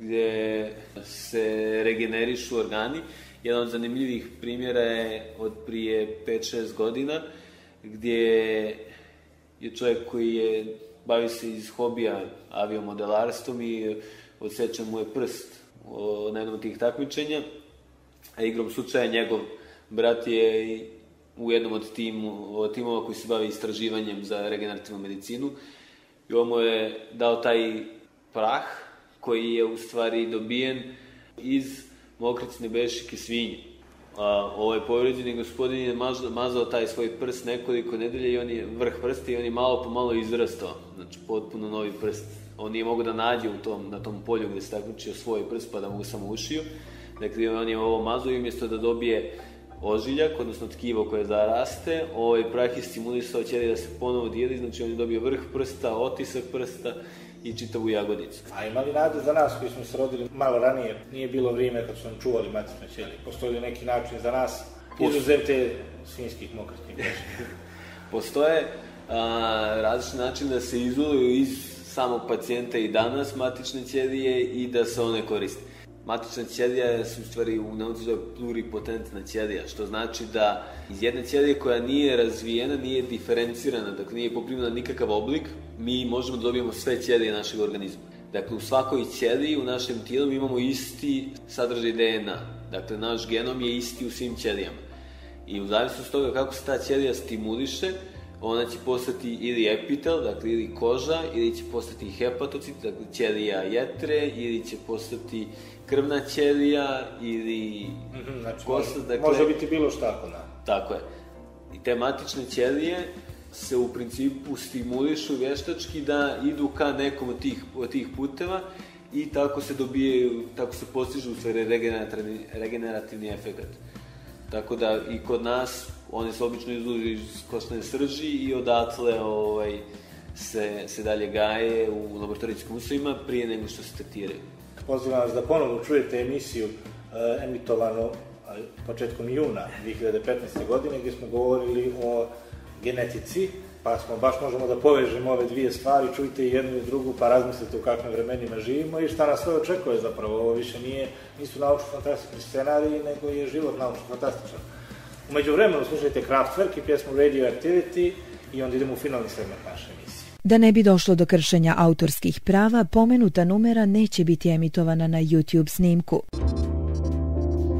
gde se regenerišu organi. Jedan od zanimljivih primjera je od prije 5-6 godina, gdje je čovjek koji je bavi se iz hobija aviomodelarstvom i odsečan mu je prst na jednom od tih takmičenja, a igrom slučaja njegov brat je u jednom od, tim, timova koji se bavi istraživanjem za regenerativnu medicinu i on mu je dao taj prah koji je u stvari dobijen iz mokricne bešike svinje. A, ovaj povređeni gospodin je mazao, mazao taj svoj prst nekoliko nedelja i on je vrh prsta i on je malo po malo izrastao. Znači, potpuno novi prst. On nije mogao da nađe u tom, na tom polju gde se takmičio svoj prst pa da mu samo ušio. Dakle, on je ovo mazao i umjesto da dobije ožiljak, odnosno tkivo koje zaraste, ovaj prah je stimulisao ćelije da se ponovo dijeli, znači on je dobio vrh prsta, otisak prsta i čitavu jagodicu. A ima li nade za nas koji smo se rodili malo ranije? Nije bilo vrijeme kad su nam čuvali matične ćelije. Postoji li neki način za nas, izuzev te svinjskih mokritnih Postoje različni način da se izoluju iz samog pacijenta i danas matične ćelije i da se one koriste. Matična ćelija su u stvari u nauci zove pluripotentna ćelija, što znači da iz jedne ćelije koja nije razvijena, nije diferencirana, dakle nije poprimljena nikakav oblik, mi možemo da dobijemo sve ćelije našeg organizma. Dakle, u svakoj ćeliji u našem tijelu imamo isti sadržaj DNA. Dakle, naš genom je isti u svim ćelijama. I u zavisnosti toga kako se ta ćelija stimuliše, ona će postati ili epitel, dakle ili koža, ili će postati hepatocit, dakle ćelija jetre, ili će postati krvna ćelija, ili mm -hmm, znači, kosta, dakle... Može biti bilo šta ako na. Tako je. I te matične ćelije se u principu stimulišu vještački da idu ka nekom od tih, od tih puteva i tako se dobije, tako se postiže u stvari regenerativni, regenerativni efekt. Tako da i kod nas oni se obično izluži iz kostne srži i odatle ovaj, se, se dalje gaje u laboratorijskim uslovima prije nego što se tretiraju. Pozivam vas da ponovo čujete emisiju e, emitovanu e, početkom juna 2015. godine gdje smo govorili o genetici, pa smo baš možemo da povežemo ove dvije stvari, čujte jednu i drugu, pa razmislite u kakvim vremenima živimo i šta nas sve očekuje zapravo. Ovo više nije, nisu naučno-fantastični scenariji, nego je život naučno-fantastičan. Umeđu vremenu slušajte Kraftwerk i pjesmu Radioactivity i onda idemo u finalni segment naše emisije. Da ne bi došlo do kršenja autorskih prava, pomenuta numera neće biti emitovana na YouTube snimku.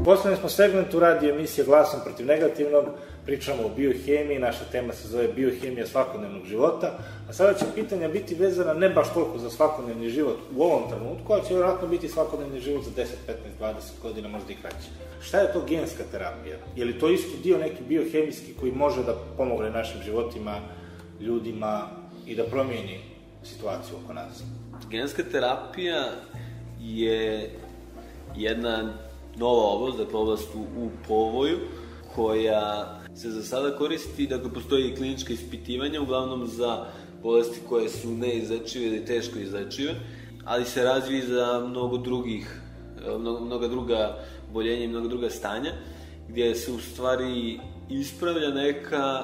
U poslednjem smo segmentu radi emisije Glasom protiv negativnog, pričamo o biohemiji, naša tema se zove biohemija svakodnevnog života, a sada će pitanja biti vezana ne baš toliko za svakodnevni život u ovom trenutku, ali će vjerojatno biti svakodnevni život za 10, 15, 20 godina, možda i kraće. Šta je to genska terapija? Je li to isto dio neki biohemijski koji može da pomogne našim životima, ljudima i da promijeni situaciju oko nas? Genska terapija je jedna nova oblast, dakle oblast u, u povoju, koja se za sada koristi, dakle postoji klinička ispitivanja, uglavnom za bolesti koje su neizlečive ili teško izlečive, ali se razvije za mnogo drugih, mnogo, mnoga druga boljenja i mnoga druga stanja, gdje se u stvari ispravlja neka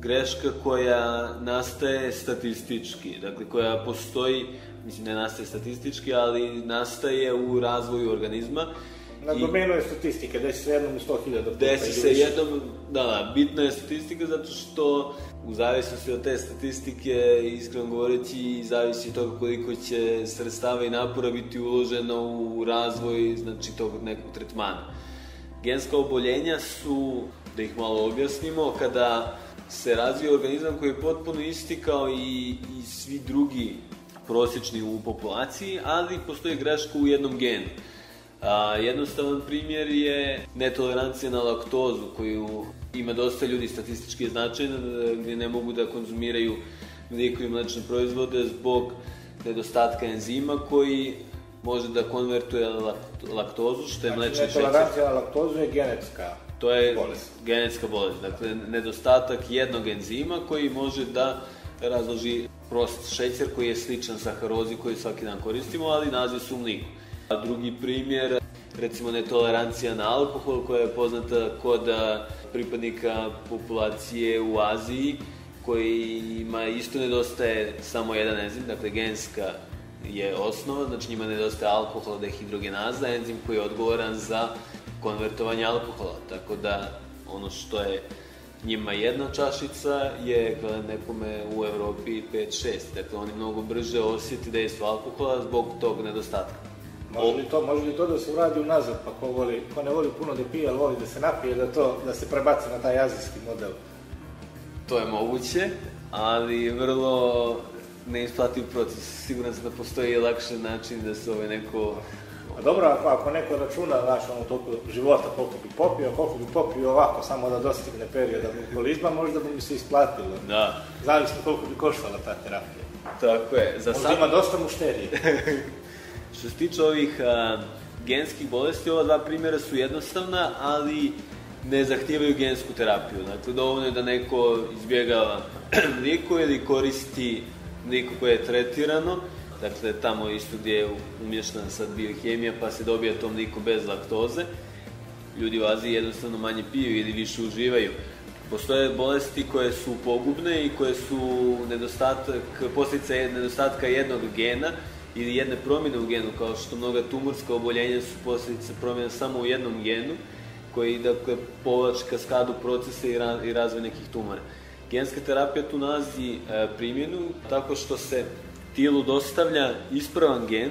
greška koja nastaje statistički, dakle koja postoji, mislim ne nastaje statistički, ali nastaje u razvoju organizma Na domenu je statistike, desi se jednom u 100.000 Desi se jednom, da, da, bitna je statistika zato što u zavisnosti od te statistike, iskreno govoreći, zavisi od toga koliko će sredstava i napora biti uloženo u razvoj, znači, tog nekog tretmana. Genska oboljenja su, da ih malo objasnimo, kada se razvije organizam koji je potpuno isti kao i, i svi drugi prosječni u populaciji, ali postoji greška u jednom genu. A, jednostavan primjer je netolerancija na laktozu koju ima dosta ljudi statistički značajna gdje ne mogu da konzumiraju mlijeko i mlečne proizvode zbog nedostatka enzima koji može da konvertuje laktozu, što je znači, mlečni šećer. Netolerancija na laktozu je genetska To je bolest. genetska bolest, dakle nedostatak jednog enzima koji može da razloži prost šećer koji je sličan saharozi koji svaki dan koristimo, ali naziv su mliku. A drugi primjer, recimo netolerancija na alkohol koja je poznata kod pripadnika populacije u Aziji koji ima isto nedostaje samo jedan enzim, dakle genska je osnova, znači njima nedostaje alkohola dehidrogenaza, enzim koji je odgovoran za konvertovanje alkohola, tako da ono što je njima jedna čašica je nekome u Evropi 5-6, dakle oni mnogo brže osjeti dejstvo alkohola zbog tog nedostatka. Može li, to, može li to da se uradi unazad, pa ko, voli, ko ne voli puno da pije, ali voli da se napije, da, to, da se prebaci na taj azijski model? To je moguće, ali vrlo neisplativ proces. Siguran sam da postoji lakši način da se ovaj neko... A dobro, ako, ako neko računa, znaš, ono, toliko života, koliko bi popio, koliko bi popio ovako, samo da dostigne period alkoholizma, možda bi mi se isplatilo. Da, Zavisno koliko bi koštala ta terapija. tako je. Za Možda sad... ima dosta mušterije. Što se tiče ovih a, genskih bolesti, ova dva primjera su jednostavna, ali ne zahtijevaju gensku terapiju. Dakle, dovoljno je da neko izbjegava mlijeko ili koristi mlijeko koje je tretirano, dakle, tamo isto gdje je umještena sad biohemija, pa se dobija to mlijeko bez laktoze. Ljudi u Aziji jednostavno manje piju ili više uživaju. Postoje bolesti koje su pogubne i koje su nedostatak, posljedica je nedostatka jednog gena ili jedne promjene u genu, kao što mnoga tumorska oboljenja su posljedice promjene samo u jednom genu, koji dakle, povlači kaskadu procesa i, ra i razvoj nekih tumora. Genska terapija tu nalazi e, primjenu tako što se tijelu dostavlja ispravan gen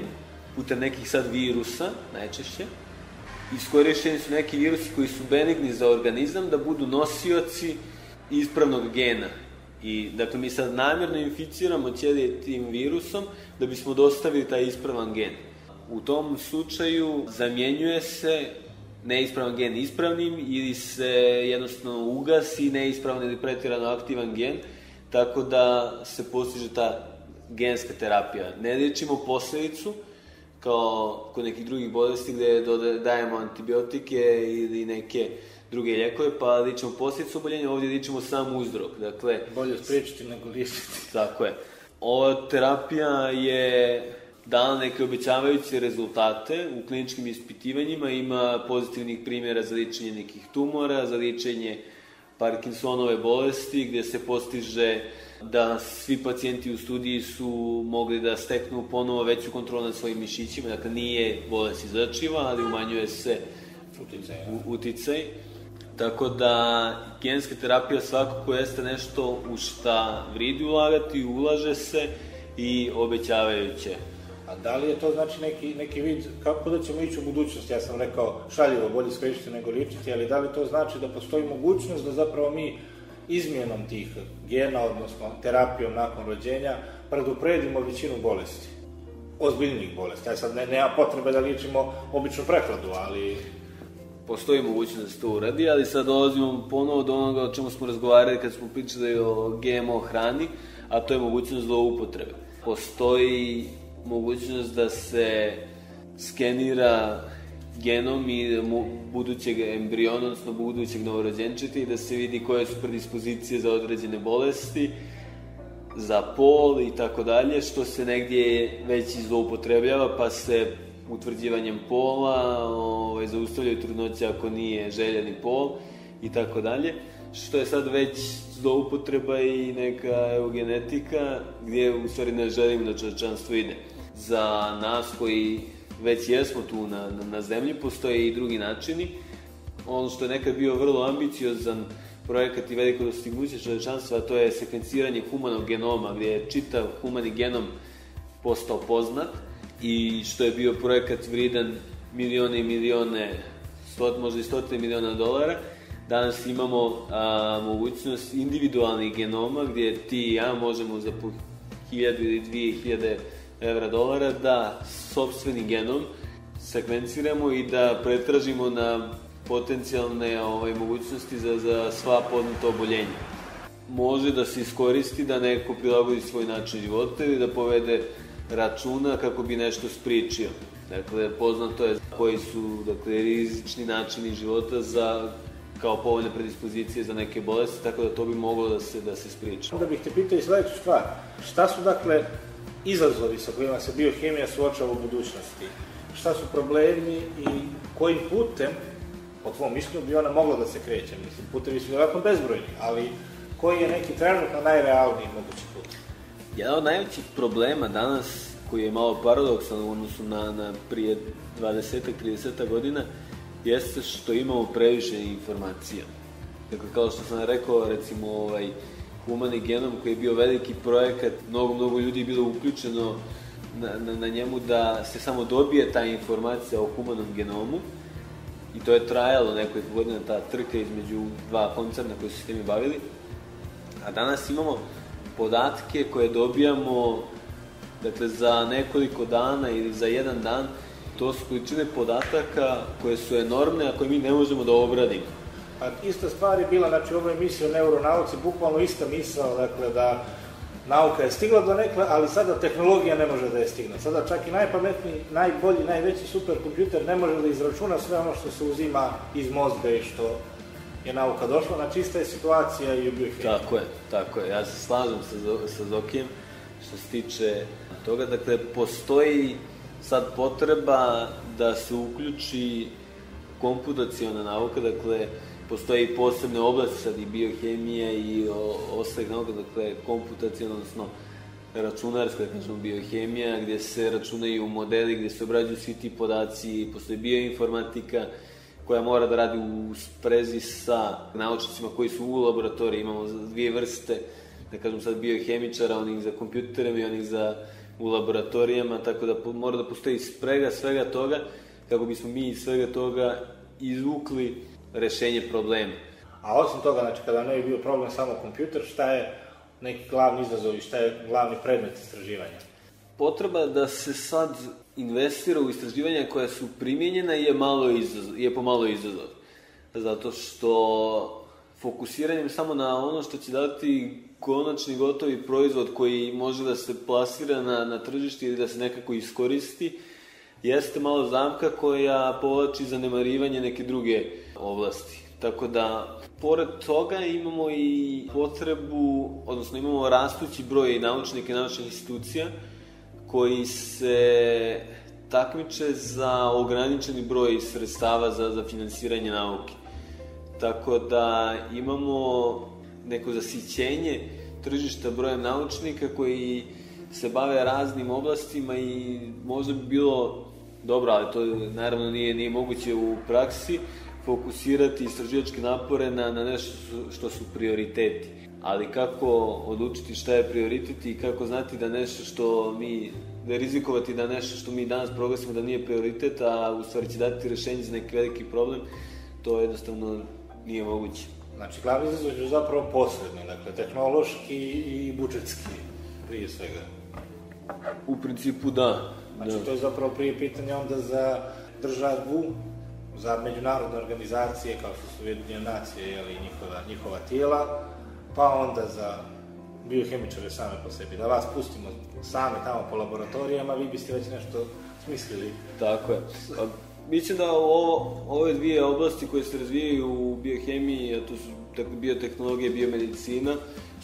putem nekih sad virusa, najčešće, iskorišteni su neki virusi koji su benigni za organizam da budu nosioci ispravnog gena. I, dakle, mi sad namjerno inficiramo cijeli tim virusom da bismo dostavili taj ispravan gen. U tom slučaju zamjenjuje se neispravan gen ispravnim ili se jednostavno ugasi neispravan ili pretirano aktivan gen, tako da se postiže ta genska terapija. Ne liječimo posledicu, kao kod nekih drugih bolesti gde dajemo antibiotike ili neke druge ljekove, pa ličimo posljedicu oboljenja, ovdje ličimo sam uzrok. Dakle, Bolje spriječiti nego liječiti. tako je. Ova terapija je dala neke obećavajuće rezultate u kliničkim ispitivanjima, ima pozitivnih primjera za ličenje nekih tumora, za ličenje Parkinsonove bolesti, gde se postiže da svi pacijenti u studiji su mogli da steknu ponovo veću kontrolu nad svojim mišićima, dakle nije bolest izračiva, ali umanjuje se uticaj. Tako da genska terapija svakako jeste nešto u šta vridi ulagati, ulaže se i obećavajuće. A da li je to znači neki, neki vid, kako da ćemo ići u budućnost? Ja sam rekao šaljivo, bolje skrišiti nego ličiti, ali da li to znači da postoji mogućnost da zapravo mi izmjenom tih gena, odnosno terapijom nakon rođenja, predupredimo većinu bolesti? Ozbiljnih bolesti. Ja sad ne, nema potrebe da ličimo običnu prehladu, ali postoji mogućnost da se to uradi, ali sad dolazimo ponovo do onoga o čemu smo razgovarali kad smo pričali o GMO hrani, a to je mogućnost zloupotrebe. Postoji mogućnost da se skenira genom i budućeg embriona, odnosno budućeg novorođenčeta i da se vidi koje su predispozicije za određene bolesti, za pol i tako dalje, što se negdje već i zloupotrebljava, pa se utvrđivanjem pola ovaj, zaustavljaju trudnoće ako nije željeni pol i tako dalje, što je sad već zloupotreba i neka eugenetika gdje u stvari ne želimo da čovečanstvo ide. Za nas koji već jesmo tu na, na, na zemlji, postoje i drugi načini. Ono što je nekad bio vrlo ambiciozan projekat i veliko dostignuće čovečanstva, to je sekvenciranje humanog genoma, gdje je čitav humani genom postao poznat i što je bio projekat vridan milione i milione, stot, možda i stotine miliona dolara. Danas imamo a, mogućnost individualnih genoma gdje ti i ja možemo za po hiljadu ili dvije hiljade evra dolara da sobstveni genom sekvenciramo i da pretražimo na potencijalne ovaj, mogućnosti za, za sva podnuta oboljenja. Može da se iskoristi da neko prilagodi svoj način života ili da povede računa kako bi nešto spričio. Dakle, poznato je koji su dakle, rizični načini života za kao povoljne predispozicije za neke bolesti, tako da to bi moglo da se, da se spriča. Onda bih te pitao i sledeću stvar. Šta su, dakle, izazovi sa kojima se biohemija suočava u budućnosti? Šta su problemi i kojim putem, po tvom mišljenju, bi ona mogla da se kreće? Mislim, putevi su vjerojatno bezbrojni, ali koji je neki trenutno najrealniji mogući put? Jedan od najvećih problema danas, koji je malo paradoksan u odnosu na, na prije 20-30 godina, jeste što imamo previše informacija. Dakle, kao što sam rekao, recimo, ovaj, humani genom koji je bio veliki projekat, mnogo, mnogo ljudi je bilo uključeno na, na, na njemu da se samo dobije ta informacija o humanom genomu i to je trajalo nekoliko godina ta trka između dva koncerna koji su se temi bavili. A danas imamo podatke koje dobijamo dakle za nekoliko dana ili za jedan dan to su količine podataka koje su enormne, a koje mi ne možemo da obradimo. A ista stvar je bila, znači, ovo emisija o neuronauci, bukvalno ista misao, dakle, da nauka je stigla do nekle, ali sada tehnologija ne može da je stigne. Sada čak i najpametniji, najbolji, najveći superkompjuter ne može da izračuna sve ono što se uzima iz mozga i što je nauka došla, znači ista je situacija i u biohemiji. Tako je, tako je. Ja se slažem sa, sa Zokijem što se tiče toga. Dakle, postoji sad potreba da se uključi komputacijona nauka, dakle, postoje i posebne oblasti, sad i biohemija i ostalih nauka, dakle, komputacijona, odnosno računarska, da kažemo, biohemija, gdje se računaju modeli, gdje se obrađuju svi ti podaci, postoji bioinformatika, koja mora da radi u sprezi sa naučnicima koji su u laboratoriji. Imamo dvije vrste, da kažem sad, biohemičara, onih za kompjuterima i onih za u laboratorijama, tako da mora da postoji sprega svega toga, kako bismo mi iz svega toga izvukli rešenje problema. A osim toga, znači, kada ne bi bio problem samo kompjuter, šta je neki glavni izazov i šta je glavni predmet istraživanja? Potreba da se sad investira u istraživanja koja su primjenjena je, malo izazov, je pomalo izazov. Zato što fokusiranjem samo na ono što će dati konačni gotovi proizvod koji može da se plasira na, na tržišti ili da se nekako iskoristi, jeste malo zamka koja povlači zanemarivanje neke druge oblasti. Tako da, pored toga imamo i potrebu, odnosno imamo rastući broj naučnika i naučnih institucija koji se takmiče za ograničeni broj sredstava za, za finansiranje nauke. Tako da imamo neko zasićenje tržišta brojem naučnika koji se bave raznim oblastima i možda bi bilo dobro, ali to naravno nije, nije moguće u praksi, fokusirati istraživačke napore na, na nešto što su prioriteti. Ali kako odlučiti šta je prioritet i kako znati da nešto što mi, da rizikovati da nešto što mi danas proglasimo da nije prioritet, a u stvari će dati rešenje za neki veliki problem, to jednostavno nije moguće. Znači, glavni izazov je zapravo posredni, dakle, tehnološki i budžetski, prije svega. U principu da. Znači, da. to je zapravo prije pitanje onda za državu, za međunarodne organizacije kao što su Ujedinjene nacije ili njihova, njihova tijela, pa onda za biohemičare same po sebi. Da vas pustimo same tamo po laboratorijama, vi biste već nešto smislili. Tako je. Pa, mislim da ovo, ove dvije oblasti koje se razvijaju u biohemiji, a to su biotehnologija i biomedicina,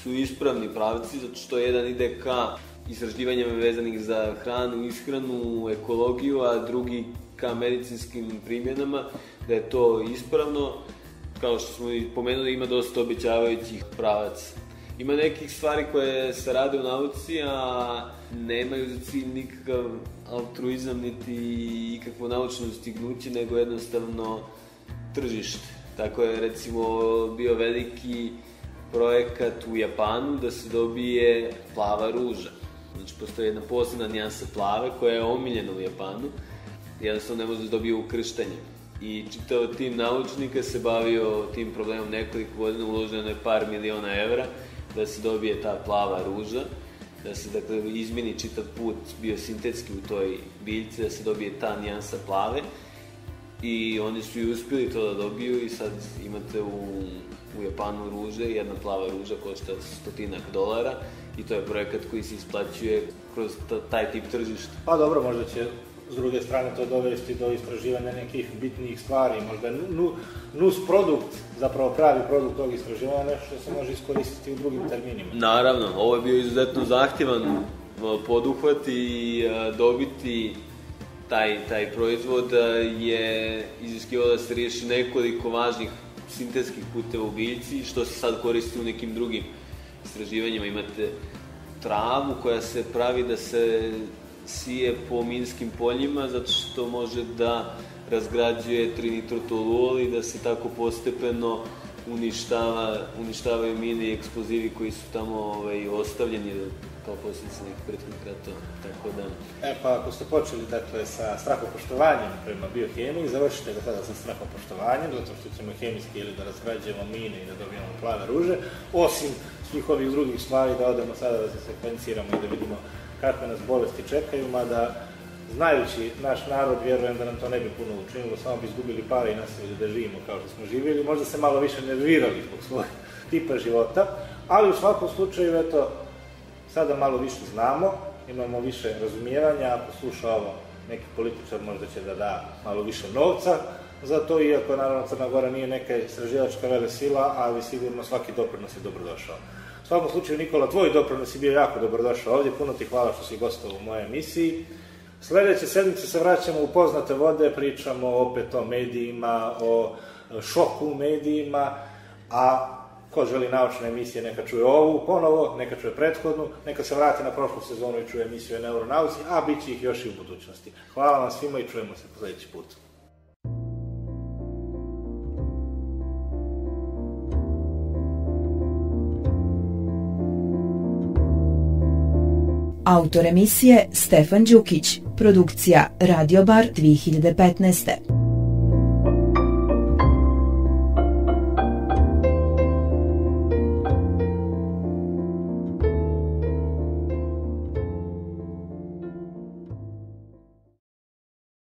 su ispravni pravci, zato što jedan ide ka istraživanjima vezanih za hranu, ishranu, ekologiju, a drugi ka medicinskim primjenama, da je to ispravno. Kao što smo i pomenuli, ima dosta obećavajućih pravaca. Ima nekih stvari koje se rade u nauci, a nemaju za cilj nikakav altruizam niti ikakvo naučno stignuće, nego jednostavno tržište. Tako je recimo bio veliki projekat u Japanu da se dobije plava ruža. Znači, postoji jedna posebna nijansa plave koja je omiljena u Japanu. Jednostavno ne može da dobije ukrštanje. I čitao tim naučnika se bavio tim problemom nekoliko godina, uloženo je par miliona evra da se dobije ta plava ruža, da se dakle izmeni čitav put biosintetski u toj biljci, da se dobije ta nijansa plave. I oni su i uspeli to da dobiju i sad imate u, u Japanu ruže, jedna plava ruža košta stotinak dolara i to je projekat koji se isplaćuje kroz taj tip tržišta. Pa dobro, možda će s druge strane to dovesti do istraživanja nekih bitnijih stvari, možda nu, nus produkt, zapravo pravi produkt tog istraživanja, nešto što se može iskoristiti u drugim terminima. Naravno, ovo je bio izuzetno zahtjevan poduhvat i dobiti taj, taj proizvod je iziskivalo da se riješi nekoliko važnih sintetskih puteva u biljci, što se sad koristi u nekim drugim istraživanjima. Imate travu koja se pravi da se sije po minskim poljima zato što može da razgrađuje trinitrotoluol i da se tako postepeno uništava, uništavaju mine i eksplozivi koji su tamo ovaj, ostavljeni kao posljedice nekih prethodnih ratova. Tako da... E pa ako ste počeli dakle sa strahopoštovanjem prema biohemiji, završite ga tada sa strahopoštovanjem, zato što ćemo hemijski ili da razgrađujemo mine i da dobijemo plave ruže, osim svih ovih drugih stvari da odemo sada da se sekvenciramo i da vidimo kakve nas bolesti čekaju, mada znajući naš narod, vjerujem da nam to ne bi puno učinilo, samo bi izgubili pare i nastavili da živimo kao što smo živjeli, možda se malo više nervirali zbog svog tipa života, ali u svakom slučaju, eto, sada malo više znamo, imamo više razumijevanja, ako sluša ovo neki političar možda će da da malo više novca za to, iako naravno Crna Gora nije neka istraživačka vele sila, ali sigurno svaki doprinos je dobrodošao. Svakom slučaju, Nikola, tvoj doprinos je bio jako dobrodošao ovdje, puno ti hvala što si gostao u mojoj emisiji. Sledeće sedmice se vraćamo u poznate vode, pričamo opet o medijima, o šoku u medijima, a ko želi naučne emisije neka čuje ovu ponovo, neka čuje prethodnu, neka se vrati na prošlu sezonu i čuje emisiju o neuronauci, a bit će ih još i u budućnosti. Hvala vam svima i čujemo se sledeći put. Autor emisije Stefan Đukić, produkcija Radio Bar 2015.